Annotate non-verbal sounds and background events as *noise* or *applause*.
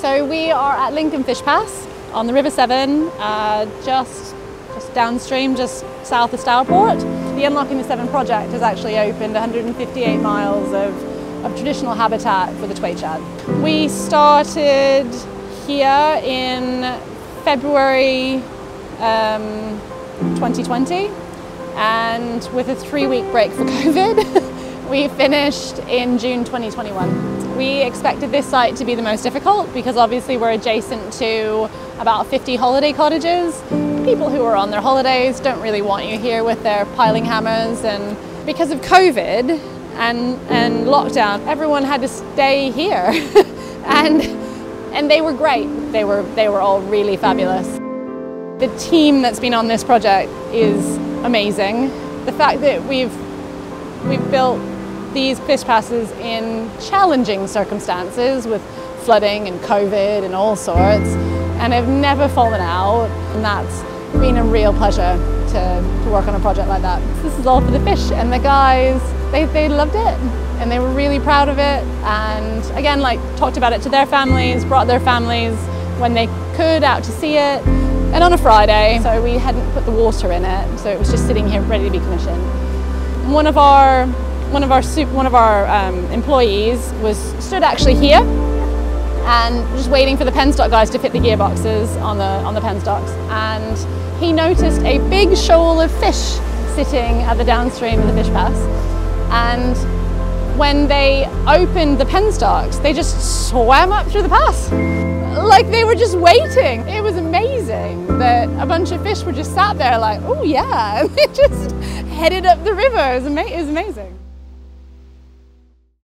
So we are at Lincomb Fish Pass on the River Severn, uh, just, just downstream, just south of Stourport. The Unlocking the Severn project has actually opened 158 miles of, of traditional habitat for the Twaite shad. We started here in February um, 2020 and with a three week break for *laughs* COVID, we finished in June 2021. We expected this site to be the most difficult because obviously we're adjacent to about 50 holiday cottages. People who are on their holidays don't really want you here with their piling hammers and because of COVID and, and lockdown, everyone had to stay here *laughs* and, and they were great. They were, they were all really fabulous. The team that's been on this project is amazing. The fact that we've, we've built these fish passes in challenging circumstances with flooding and COVID and all sorts and have never fallen out and that's been a real pleasure to, to work on a project like that. This is all for the fish and the guys, they, they loved it and they were really proud of it and again like talked about it to their families, brought their families when they could out to see it and on a Friday, so we hadn't put the water in it, so it was just sitting here ready to be commissioned. One of our one of our one of our um, employees was stood actually here and just waiting for the penstock guys to fit the gearboxes on the on the penstocks, and he noticed a big shoal of fish sitting at the downstream of the fish pass, and when they opened the penstocks, they just swam up through the pass like they were just waiting. It was amazing that a bunch of fish were just sat there like, oh yeah, *laughs* and they just headed up the river. It was, ama it was amazing.